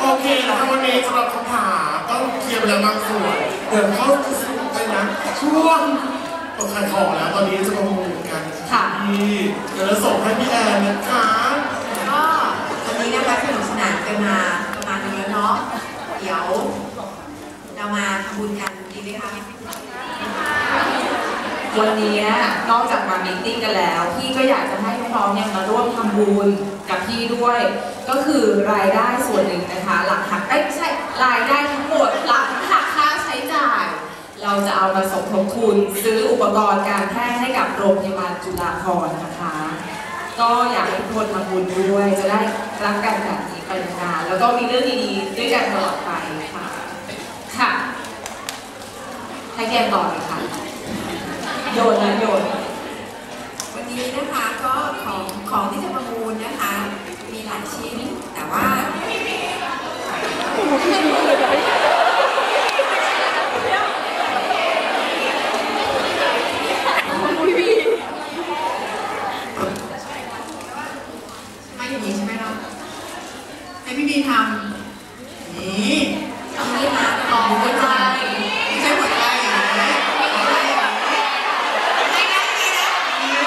โอเคนะคะวันนี้สำหรับคำถามต้องเคลียร์ไปแล้วบางส่วนเดี๋ยวเข้าสู่ไปนะช่วงต้องขายของแล้วตอนนี้จะมามูกันค่ะที่เดี๋ยวจะส่งให้พี่แอนนะคะก็วันนี้นะคะสนุกสนานกันมาประมาณนึงแล้วเนาะเดี๋ยวเรามาทำบุญกันดีไหมคะ วันนี้นอกจากมามีตติ้งกันแล้ว พี่ก็อยากจะให้น้องๆเนี่ยมาร่วมทำบุญกับพี่ด้วย ก็คือรายได้ส่วนหนึ่งนะคะ หลังหักเอ้ยไม่ใช่รายได้ทั้งหมดหลังหักค่าใช้จ่าย เราจะเอามาสมทบทุนซื้ออุปกรณ์การแพทย์ให้กับโรงพยาบาลจุฬาภรณ์นะคะ ก็อยากให้ทุกคนทำบุญด้วย จะได้รักกันแบบนี้ไปนานแล้วก็มีเรื่องดีๆด้วยกันตลอดไปค่ะค่ะให้แกนต่อเลยค่ะ โยนนะโยนวันนี้นะคะก็ของของที่จะประมูลนะคะ มีหลายชิ้นแต่ว่าไม่อย่างนี้ใช่ไหมเนาะให้พี่บีทำนี่ทำนี่นะลองหัวใจไม่ใช่หัวใจอย่างนี้หัวใจอย่างนี้ไม่ได้ไม่ได้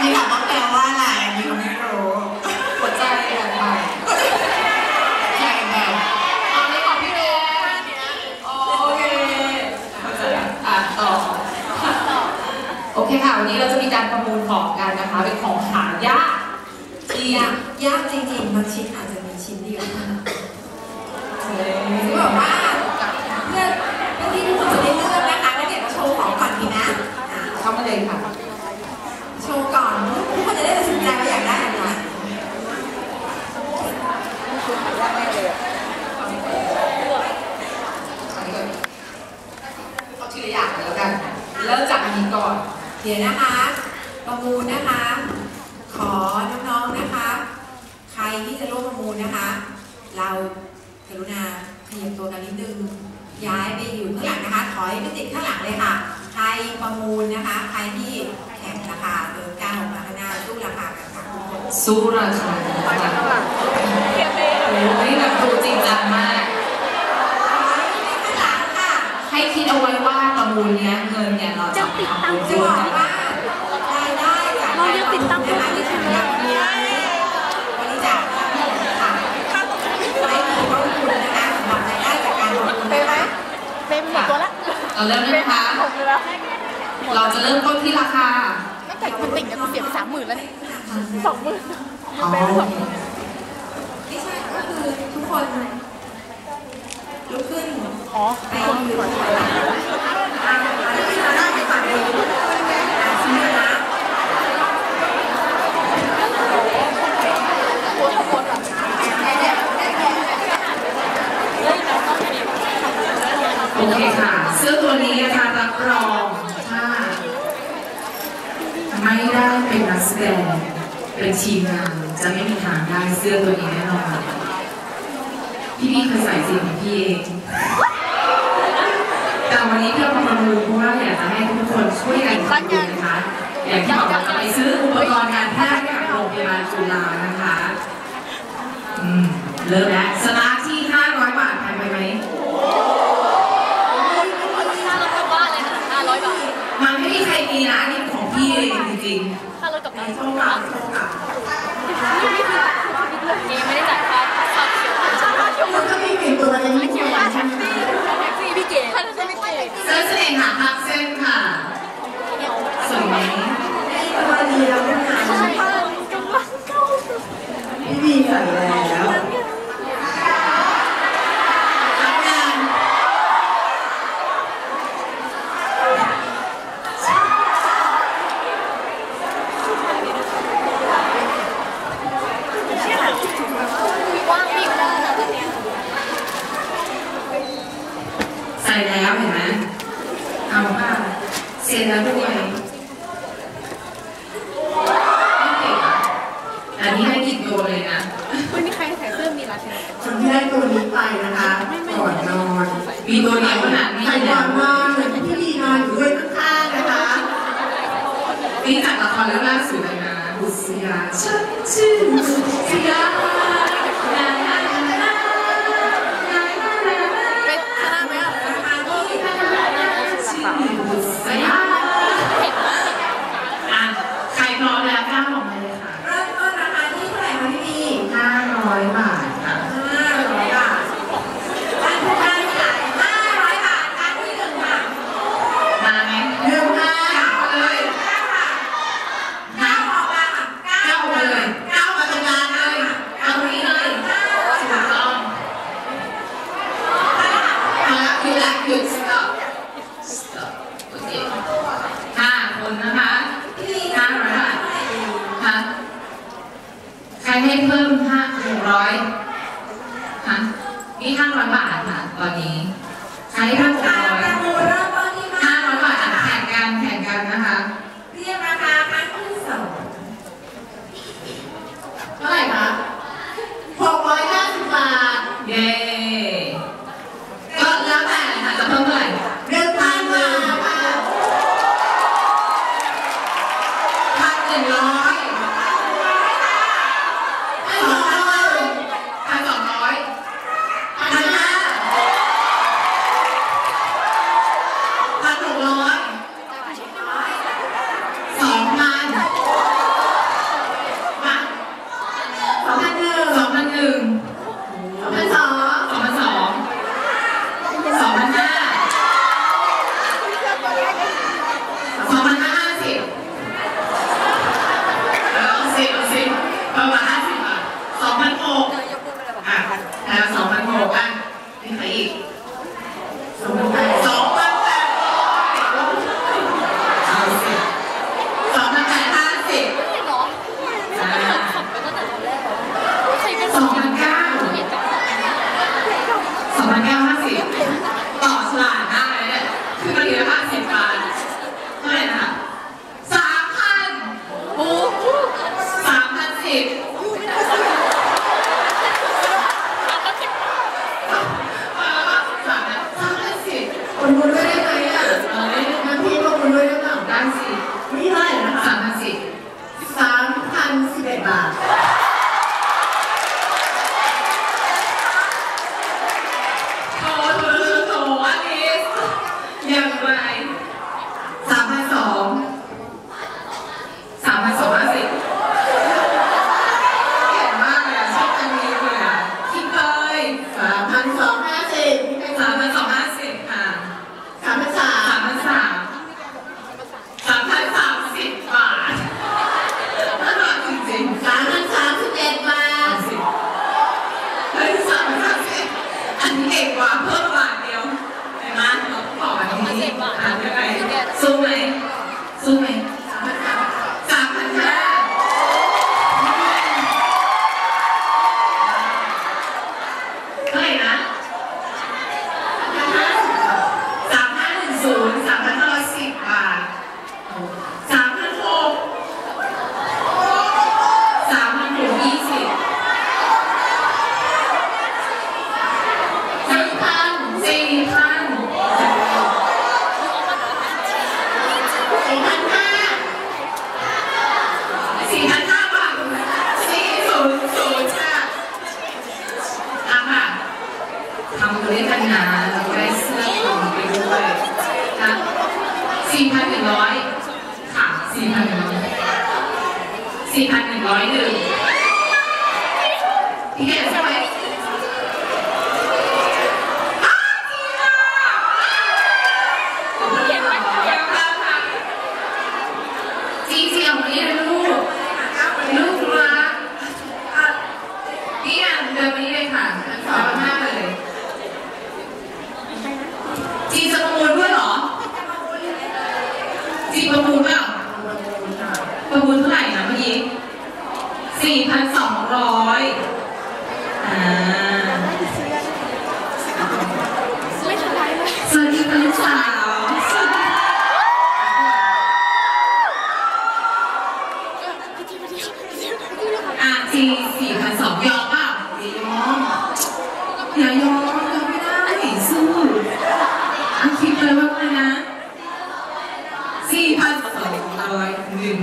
มีถามว่าแปลว่าอะไรอันนี้เขาไม่รู้ หัวใจแบบใหม่ ใช่แบบ เอาในของพี่เบนโอเคเข้าใจละอะต่อ โอเคค่ะ วันนี้เรา จะมีการประมูลของกันนะคะ เป็นของหายากที่ยากยากจริงๆบางชิ้นอาจจะมีชิ้นเดียวเท่านั้นเฮ้ยคือแบบว่าเพื่อเพื่อที่ทุกคนจะได้เลือกนะคะแล้วเดี๋ยวมาโชว์ของก่อนดีนะอะเข้ามาเลยค่ะ โชว์ก่อนทุกคนจะได้ตัดสินใจว่าอยากได้อะไรเอาทีละอย่างเลยแล้วกัน เริ่มจากอันนี้ก่อน เดี๋ยวนะคะประมูลนะคะ ขอน้องๆนะคะ ใครที่จะร่วมประมูลนะคะ เรากรุณาขยับตัวกันนิดนึงย้ายไปอยู่ข้างหลังนะคะ ถอยไปติดข้างหลังเลยค่ะ ใครประมูลนะคะ ใครที่แข่งราคาเดินก้าวออกมาข้างหน้าสู้ราคากันค่ะทุกคนสู้ราคานะคะโอ้ยแบบดูจริงจังมากถอยไปข้างหลังค่ะ ให้คิดเอาไว้ว่า ประมูลเนี้ยเงินเนี่ยเราจะไปทำบุญจะร่วบอกว่ารายได้จากการประมูลนะคะที่ทำแบบนี้บริจาคค่ะไม่มีต้นทุนนะคะสำหรับรายได้จากการประมูลนะคะเต็มหมดตัวละเราเริ่มนะคะเราจะเริ่มต้นที่ราคาตั้งแต่มันติ่งเนี่ยกูเสียไปสามหมื่นแล้วเนี่ยสองหมื่นอ๋อไม่ใช่ก็คือทุกคนลุกขึ้นอ๋อไป โอเคค่ะ เสื้อตัวนี้นะคะรับรองถ้าไม่ได้เป็นนักแสดงเป็นทีมงานจะไม่มีทางได้เสื้อตัวนี้แน่นอนพี่พี่เคยใส่สีของพี่เอง วันนี้เรามาประมูลเพราะว่าอยากจะให้ทุกคนช่วยกันทำบุญนะคะอย่างที่บอกเราจะไปซื้ออุปกรณ์การแพทย์ให้กับโรงพยาบาลจุฬานะคะอืมเริ่มแล้วสตาร์ทที่ 500 บาทแพงไปไหมค่ารถกลับบ้านเลยค่ะห้าร้อยบาทมันไม่มีใครมีนะอันนี้ของพี่เองจริงค่ารถกลับบ้านๆโชคกับโชคกับยังไม่ได้จ่าย เซนแล้วด้วยอันนี้ให้กินโดเลยนะไม่มีใครใส่เสื้อมีราชาคนที่ได้ตัวนี้ไปนะคะก่อนนอนมีตัวเดียวขนาดนี้ใครก่อนนอนเหมือนพี่ลีนอนอยู่ด้วยข้างๆนะคะนี่จากละครเรื่องล่าสุดเลยนะบุษยาฉันชื่อบุษยา Nói คะนี่ห้าร้อยบาทค่ะตอนนี้ใช้ทั้งค่า สองร้อยหนึ่ง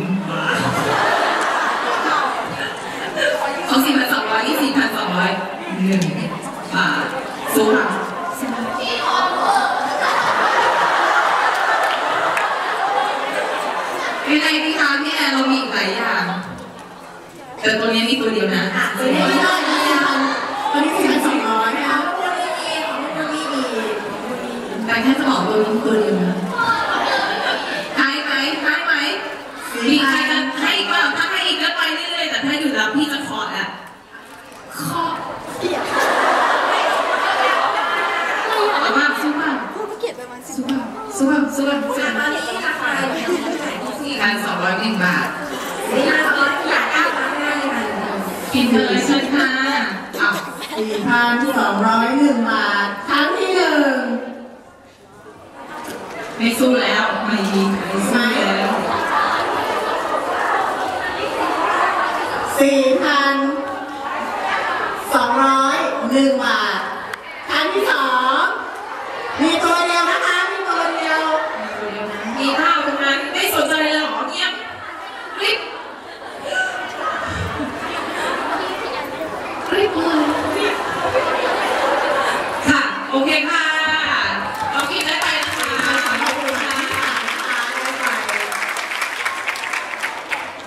สองสี่พันสองร้อยยี่สี่พันสองร้อยหนึ่งบาทสูงยังไงพี่คะพี่แอนเรามีอีกหลายอย่างแต่ตัวนี้มีตัวเดียวนะ แล้วพี่จะขออะขอเอามาสู้ป่ะพูดเกลียดไปมันสิสู้ป่ะสู้ป่ะสู้ป่ะสู้ตป่ะอนนี้ราคาอยู่ที่ไหนที่สี่สองร้อยหนึ่งบาทสี่พันสองร้อยอยากได้ทำได้เลยค่ะกินเลยเชิญค่ะอ้าสี่พันสองร้อยหนึ่งบาทครั้งที่หนึ่งไม่สู้แล้วไม่มีใครสู้แล้วสี่พันสองร้อยหนึ่งบาทครั้งที่สองมีตัวเดียวนะคะ มีตัวเดียว มีข้าวตรงนั้นไม่สนใจเลยเหรอเงียบรีบรีบเลยค่ะ โอเคค่ะเรากินได้ไปนะคะขอบคุณค่ะ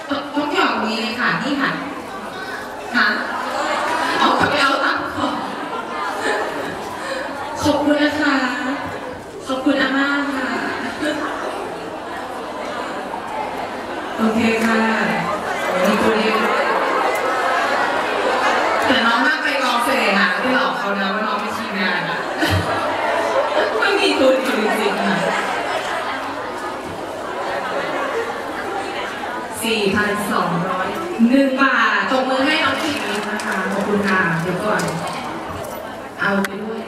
ต้องต้องหยอกนี้เลยค่ะ นี่ค่ะค่ะเอากลับไปเอาตังค์ก่อนขอบคุณนะคะ ขอบคุณอาม่าค่ะ โอเคค่ะมีตัวเดียวแต่น้องน่าไปกองเสน่หาที่หลอกเขานะว่าน้องไม่ชี้งานอะไม่มีตัวเดียวจริงๆค่ะสี่พันสองร้อยหนึ่งบาทตบมือให้น้องผิงนะคะขอบคุณค่ะเดี๋ยวก่อน เอาไปด้วย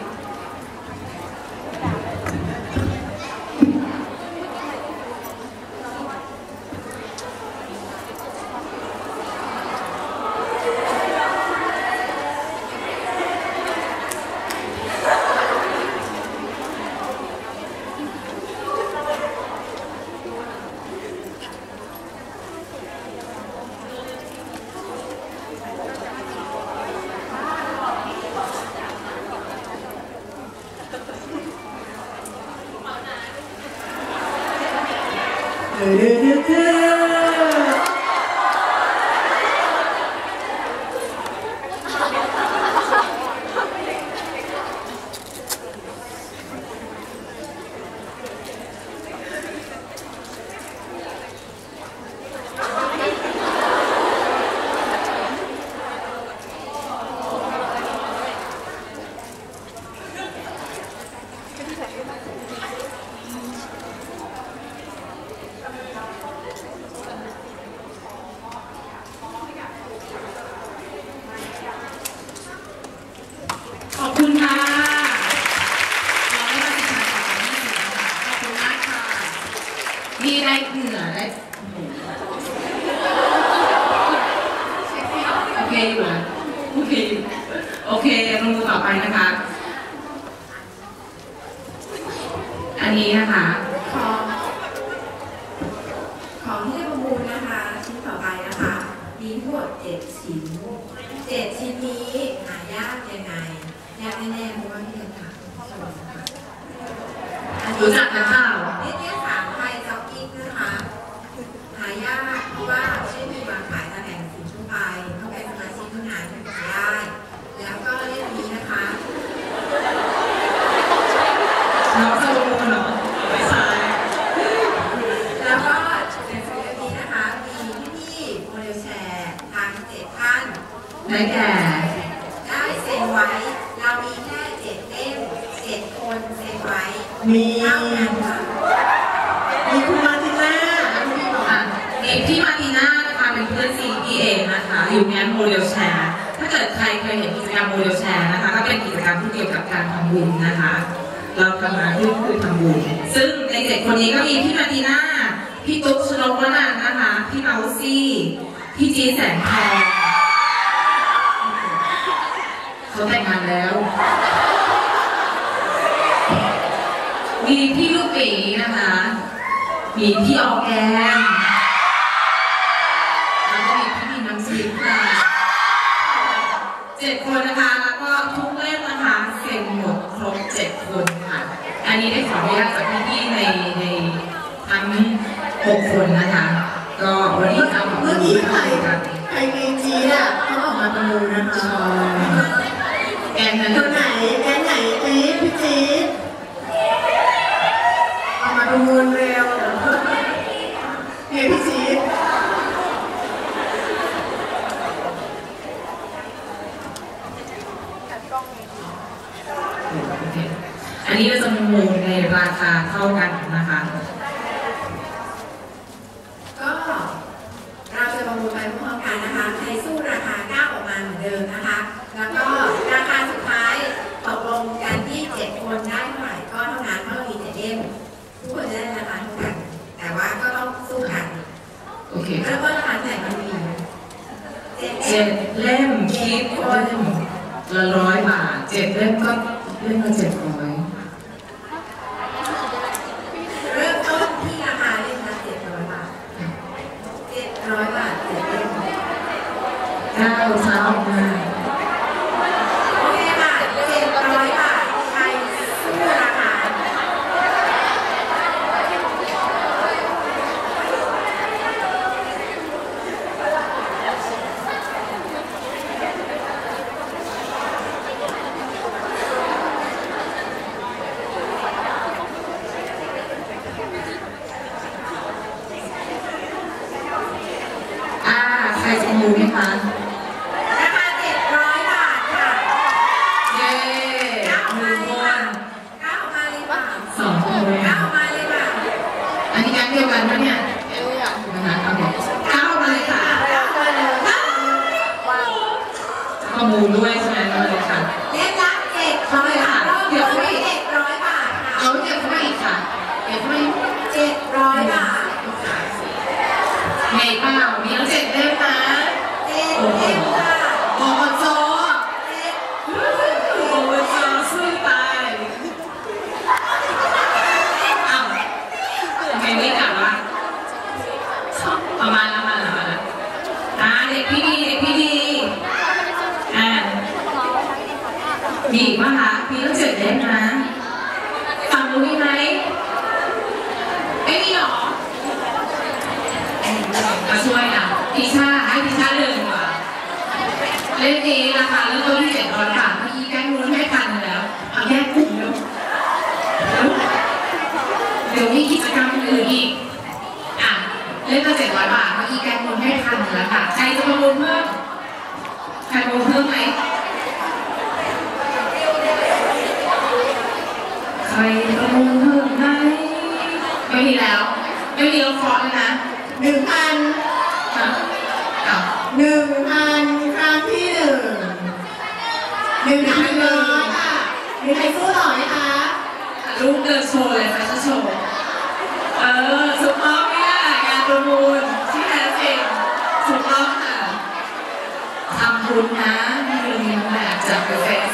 ขอบคุณค่ะเราได้มาสิบพันสองร้อยยี่สิบแล้วค่ะขอบคุณมากค่ะ มีอะไรเหนือได้ โอเคอยู่นะโอเคโอเคลงมือต่อไปนะคะ อันนี้นะคะ ของของที่จะประมูลนะคะ ชิ้นต่อไปนะคะ มีทั้งหมดเจ็ดชิ้นเจ็ดชิ้นนี้หายากยังไงยากแน่ๆเพราะว่าที่จะถามผู้ชมนะคะอันนี้รู้จักนะข้าว นิตยสารไทยจ็อกกิ้งนะคะ หายากเพราะว่าไม่ได้มีวางขายตามแหล่งสินทั่วไปต้องเป็นสมาชิกเท่านั้นถึงจะได้ แล้วก็เล่มนี้นะคะ น้องจะลงมือเหรอไม่ใช่ แล้วก็หนังสือเล่มนี้นะคะ มีพี่ๆโมเดลแชร์ทั้งเจ็ดท่าน ได้แก่ ได้เซ็นไว้ เรามีแค่เจ็ดเล่มเจ็ดคนเซ็นไว้ มี เท่านั้นค่ะ มีคุณมาติน่า อะเอกพี่มาร์ติน่านะคะเป็นเพื่อนซี้พี่เองนะคะ อยู่งานโมเดลแชร์ ถ้าเกิดใครเคยเห็นกิจกรรมโมเดลแชร์นะคะ ก็เป็นกิจกรรมที่เกี่ยวกับการทำบุญนะคะ เรา ทำงานที่คือทำบุญซึ่งในเจ็ดคนนี้ก็มีพี่มาติน่า พี่ตุ๊กชนกวนันนะคะ พี่เมาซี่ พี่จีแสงทองเขาแต่งงานแล้ว มีพี่ลูกปีนะคะ มีพี่ออกแกน 6 คนนะคะ เจ็ดเล่มคิดว่าละร้อยบาทเจ็ดเล่มก็เล่มละเจ็ดร้อย เริ่มต้นที่ราคาเล่มละ700บาท700บาทเจ็ดเล่ม เก้าเช้ามา โอเคค่ะ700บาทใครสู้ราคา อ่าใครจะมูไหมคะ ราคา700 บาทค่ะ เย้ ก้าว ห มา นึ่ง เลย ค ค่ะ น ก้าวมาเลยค่ะ สองคน ก้าวมาเลยค่ะ อันนี้แก๊งเดียวกันปะเนี่ยนะคะโอเคเข้ามาเลยค่ะ ก้าวมาเลย ข้อมูลด้วยใช่ไหมมาเลยค่ะ เล่มละ700บาทเริ่มต้นที่700บาทค่ะ เอาเก็บเข้ามาอีกค่ะเก็บเข้ามาอีก 700บาท ไงเปล่ามีแล้วเจ็ดเล่มนะ เจ็ดเล่มค่ะ อบจ เจ็ด อบจสู้ตายอ้าวทำไมไม่กลับวะประมาณแล้วมาแล้วมาแล้วอ่าเด็กพี่ดีเด็กพี่ดีอ่า มีอีกปะคะมีต้องเจ็ดเล่มนะฟังรู้มีไหมไม่มีหรอมาช่วยอะพิชาให้พิชาเดินดีกว่า เล่นนี้ราคาเริ่มต้นที่เจ็ดร้อยบาทเมื่อกี้แก้มูลให้พันแล้วเอาแยกกลุ่มเร็วเดี๋ยวมีกิจกรรมอื่นอีกอะเล่นมาเจ็ดร้อยบาทเมื่อกี้แก้มูลให้พันแล้วค่ะใครจะประมูลเพิ่มใครประมูลเพิ่มไหม ใครประมูลเพิ่มไหมไม่มีแล้ว ไม่มีแล้วเคาะเลยนะหนึ่งพันอะอะหนึ่งพันครั้งที่หนึ่งหนึ่งพันเลยค่ะมีใครสู้ต่อไหมคะลูกเดินโชว์เลยค่ะจะโชว์เออถูกต้องเนี่ยงานประมูลที่แท้จริงถูกต้องค่ะทำบุญนะไม่ลืมแบบจากเฟซ